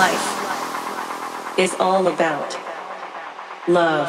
life is all about love.